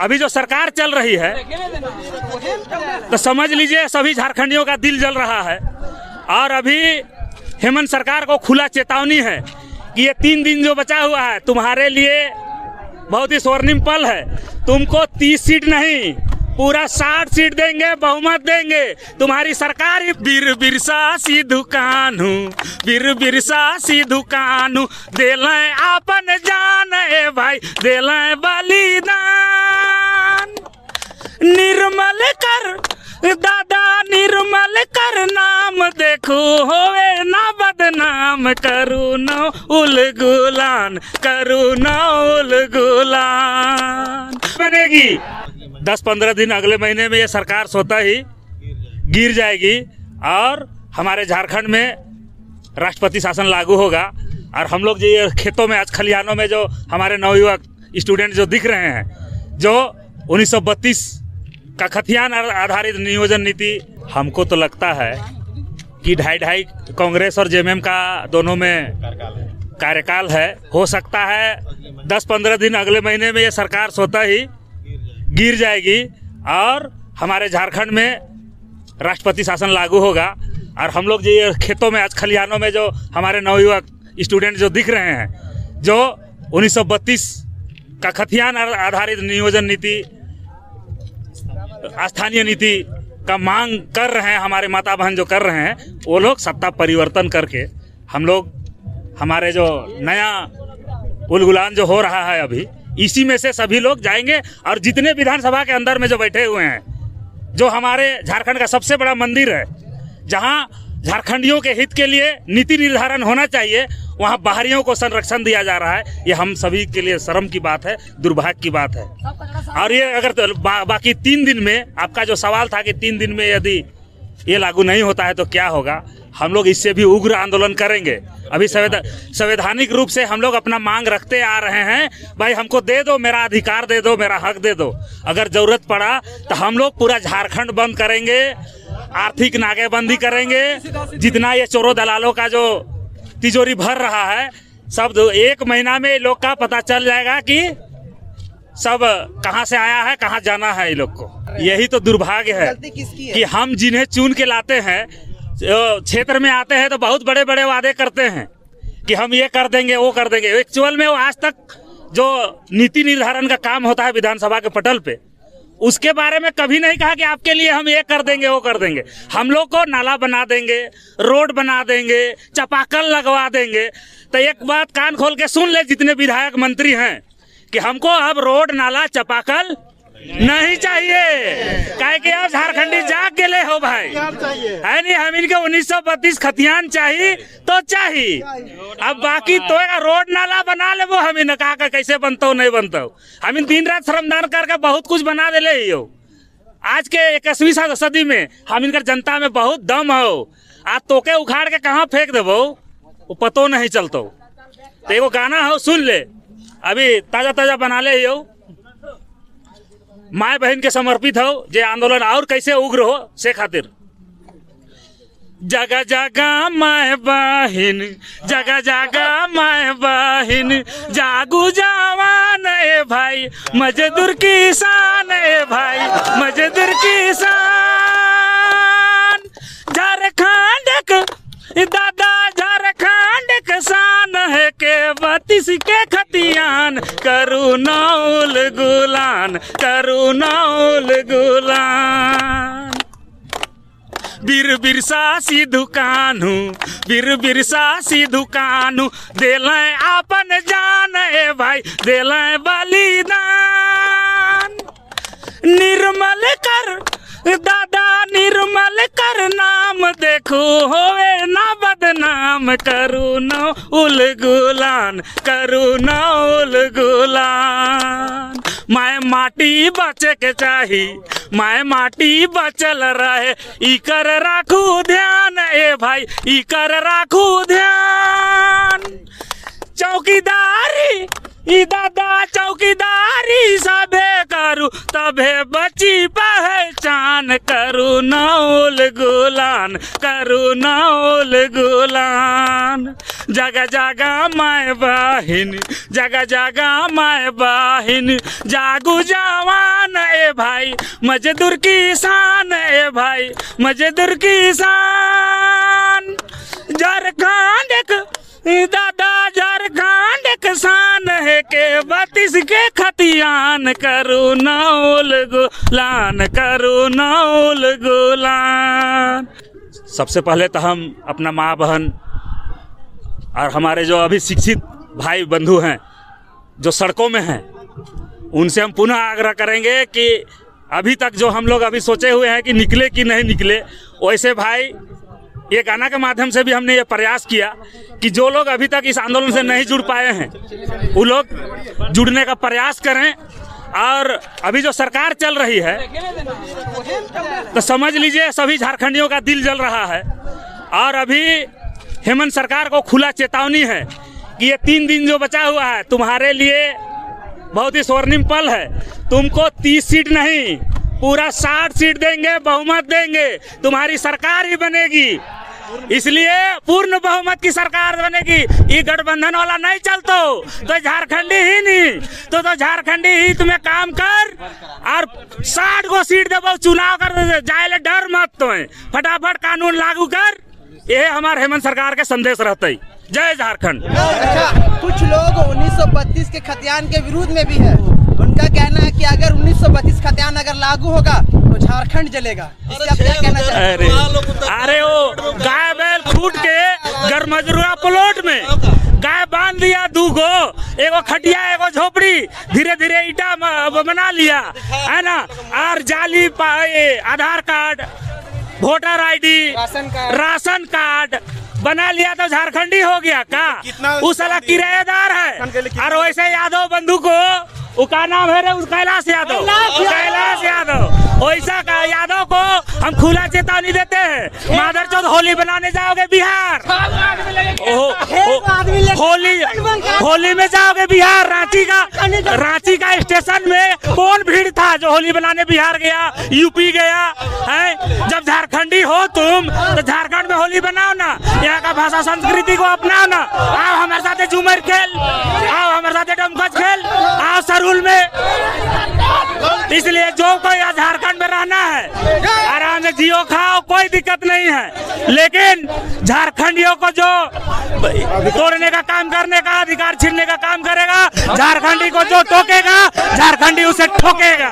अभी जो सरकार चल रही है तो समझ लीजिए सभी झारखंडियों का दिल जल रहा है। और अभी हेमंत सरकार को खुला चेतावनी है कि ये तीन दिन जो बचा हुआ है, तुम्हारे लिए बहुत ही स्वर्णिम पल है। तुमको तीस सीट नहीं, पूरा साठ सीट देंगे, बहुमत देंगे। तुम्हारी सरकार ही बिर बिरसा सी दुकानू बिर बिरसा सी दुकानू दिल आपन जान ए भाई, दिल बलिदान निर्मल कर दादा निर्मल कर नाम देखो होवे ना बदनाम करू न उलगुलान करू न उलगुलान बनेगी। दस पंद्रह दिन अगले महीने में ये सरकार स्वतः ही गिर जाएगी और हमारे झारखंड में राष्ट्रपति शासन लागू होगा और हम लोग जो ये खेतों में आज खलिहानों में जो हमारे नवयुवक स्टूडेंट जो दिख रहे हैं जो 1932 का खतियान आधारित नियोजन नीति, हमको तो लगता है कि ढाई ढाई कांग्रेस और जेएमएम का दोनों में कार्यकाल है। हो सकता है दस पंद्रह दिन अगले महीने में ये सरकार स्वतः ही गिर जाएगी और हमारे झारखंड में राष्ट्रपति शासन लागू होगा और हम लोग जो ये खेतों में, आज खलिहानों में जो हमारे नवयुवक स्टूडेंट जो दिख रहे हैं, जो 1932 का खतियान आधारित नियोजन नीति स्थानीय नीति का मांग कर रहे हैं, हमारे माता बहन जो कर रहे हैं, वो लोग सत्ता परिवर्तन करके हम लोग, हमारे जो नया उलगुलान जो हो रहा है अभी, इसी में से सभी लोग जाएँगे और जितने विधानसभा के अंदर में जो बैठे हुए हैं, जो हमारे झारखंड का सबसे बड़ा मंदिर है, जहाँ झारखंडियों के हित के लिए नीति निर्धारण होना चाहिए, वहाँ बाहरियों को संरक्षण दिया जा रहा है, ये हम सभी के लिए शर्म की बात है, दुर्भाग्य की बात है। और ये अगर तो बा, बाकी तीन दिन में आपका जो सवाल था कि तीन दिन में यदि ये लागू नहीं होता है तो क्या होगा? हम लोग इससे भी उग्र आंदोलन करेंगे। अभी संवैधानिक रूप से हम लोग अपना मांग रखते आ रहे हैं भाई हमको दे दो मेरा अधिकार दे दो मेरा हक दे दो। अगर ज़रूरत पड़ा तो हम लोग पूरा झारखंड बंद करेंगे आर्थिक नाकेबंदी करेंगे। जितना ये चोरों दलालों का जो तिजोरी भर रहा है सब एक महीना में लोग का पता चल जाएगा कि सब कहाँ से आया है कहाँ जाना है ये लोग को। यही तो दुर्भाग्य है कि हम जिन्हें चुन के लाते हैं क्षेत्र में आते हैं तो बहुत बड़े बड़े वादे करते हैं कि हम ये कर देंगे वो कर देंगे। एक्चुअल में वो आज तक जो नीति निर्धारण का काम होता है विधानसभा के पटल पे उसके बारे में कभी नहीं कहा कि आपके लिए हम ये कर देंगे वो कर देंगे। हम लोग को नाला बना देंगे रोड बना देंगे चपाकल लगवा देंगे। तो एक बात कान खोल के सुन ले जितने विधायक मंत्री हैं कि हमको अब रोड नाला चपाकल नहीं चाहिए। काहे कि अब झारखंडी जाग के ले हो भाई। है नहीं हम इनके उन्नीस सौ बत्तीस खतियान चाहिए तो चाहिए। अब बाकी तो रोड नाला बना ले वो हम कहा का कैसे बनता नहीं बनता। हम दिन रात श्रमदान करके बहुत कुछ बना दे ले आज के इक्कीसवीं सदी में हम इनकर जनता में बहुत दम हो। आज तोके उखाड़ के कहाँ फेंक देबो? वो पतो नहीं चलतो। तो एगो गाना हो सुन ले। अभी ताज़ा ताज़ा बना ले हो माए बहन के समर्पित हो, जे आंदोलन और कैसे उग्र हो, से खातिर। जगह जगह माए बहन जगह जगह माए बहन, जागू जवान ए भाई, मजदूर किसान ए भाई, मजदूर किसान। झारखंड दादा झारखंड किसान है के बत्तीस के खतियान करू नौल गुलान, करू नौल गुलान। बिर बिरसा सी दुकानू, बिर सी दुकानू, दिल आपन जान ए भाई, दिल बलिदान। निर्मल कर, दादा निर्मल कर, नाम देखो होवे ना बदनाम करू न उलगुलान करू न उलगुलान माए माटी बचे के चाही माए माटी बचल रहे। इकर राखू ध्यान, ए भाई इकर राखू ध्यान। चौकीदारी, ई दादा चौकीदारी सबे करू तबे बची पहचान। करू नौल गुलान, करू नौल गुलान। जगा जगा माए बहिन, जगा जगा माए बहिन। जागू जवान ए भाई, मजदूर की शान ए भाई, मजदूर की शान के बत्तीस के खतियान करू, नौल गुलान करू, नौल गुलान। सबसे पहले तो हम अपना माँ बहन और हमारे जो अभी शिक्षित भाई बंधु हैं, जो सड़कों में हैं, उनसे हम पुनः आग्रह करेंगे कि अभी तक जो हम लोग अभी सोचे हुए हैं कि निकले कि नहीं निकले, वैसे भाई ये गाना के माध्यम से भी हमने ये प्रयास किया कि जो लोग अभी तक इस आंदोलन से नहीं जुड़ पाए हैं, वो लोग जुड़ने का प्रयास करें और अभी जो सरकार चल रही है तो समझ लीजिए सभी झारखंडियों का दिल जल रहा है और अभी हेमंत सरकार को खुला चेतावनी है कि ये तीन दिन जो बचा हुआ है, तुम्हारे लिए बहुत ही स्वर्णिम पल है। तुमको तीस सीट नहीं पूरा साठ सीट देंगे, बहुमत देंगे। तुम्हारी सरकार ही बनेगी। इसलिए पूर्ण बहुमत की सरकार बनेगी। ये गठबंधन वाला नहीं चलतो। तो झारखंडी ही नहीं। तो तो झारखंडी ही तुम्हें काम कर और साठ गो सीट देवो चुनाव कर जाए डर मत तो फटाफट कानून लागू कर। ये हमारे हेमंत सरकार के संदेश रहते। जय झारखंड। अच्छा कुछ लोग 1932 के खतियान के विरोध में भी है। उनका कहना है कि अगर 1932 खतियान अगर लागू होगा तो झारखंड जलेगा। क्या कहना चाहते अरे अरे वो गाय बैल खूट के गरमजरुआ प्लॉट में गाय बाँध दिया दू गो एगो खटिया एगो झोपड़ी धीरे धीरे ईटा बना लिया है ना? और जाली Aadhaar card voter ID ration card. Ration card बना लिया तो झारखंडी हो गया का? उस साला किराएदार है। और वैसे यादव बंधु को उसका नाम है रे कैलाश यादव। कैलाश यादव। वैसा का यादव को हम खुला चेतावनी देते हैं। माधर चौथ होली बनाने जाओगे बिहार। होली होली में जाओगे बिहार। रांची का रांची का स्टेशन में कौन भीड़ था जो होली बनाने बिहार गया? यूपी गया है? जब झारखंडी हो तुम तो झारखंड में होली बनाओ ना। यहाँ का भाषा संस्कृति को अपनाओ ना। आओ हमारे साथ झूमर खेल। इसलिए जो कोई झारखंड में रहना है, आराम से जियो खाओ, कोई दिक्कत नहीं है। लेकिन झारखंडियों को जो तोड़ने का काम करने का अधिकार छीनने का काम करेगा, झारखंडी को जो टोकेगा, झारखंडी उसे ठोकेगा।